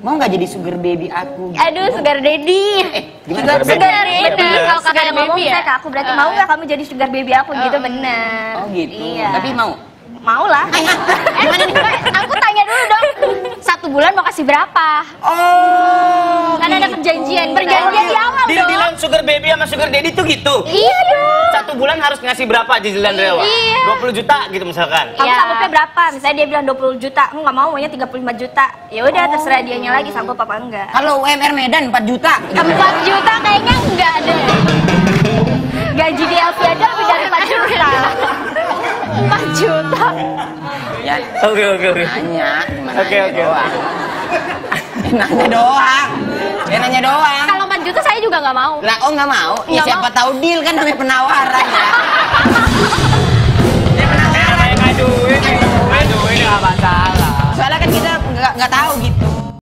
Mau nggak jadi sugar baby aku? Aduh, sugar daddy. Eh, gimana? Sugar, Sugar sugar baby. daddy. Bener. Kalau kakak Sugar yang ngomong baby ya? saya ke aku berarti mau nggak kamu jadi sugar baby aku gitu bener. Oh gitu. Iya. Tapi mau? Mau lah. eh, aku tanya dulu dong. Satu bulan mau kasih berapa? Oh. Kan ada perjanjian. Perjanjian di awal dong. dealan sugar baby sama sugar daddy tuh gitu. Iya dong. Satu bulan harus ngasih berapa cicilan rewa? Iya. 20 juta gitu misalkan. Kamu Iya. sanggupnya berapa? Misalnya dia bilang 20 juta, aku nggak mau maunya 35 juta. Ya udah terserah dianya lagi sanggup apa enggak. Kalau UMR Medan 4 juta. 4 juta kayaknya enggak ada. Gaji di LV aja lebih dari 4 juta. 4 juta. Ya, Oke oke oke. nanya. Oke, nanya oke. nanya doang. Nggak mau. Lah, oh nggak mau? Ya Nggak siapa tahu deal kan namanya penawaran ya. Ngaduin, ngaduin nggak masalah. Soalnya kan kita nggak nggak tahu gitu